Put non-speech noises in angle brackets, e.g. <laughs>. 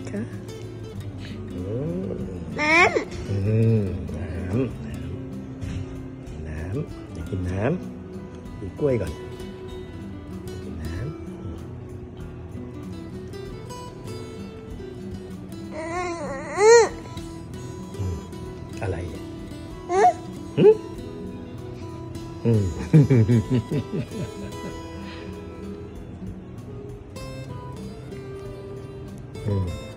Cá ừ. Nám ừ, Nám Nám Để cái nám Để quay <laughs> <laughs> Hmm.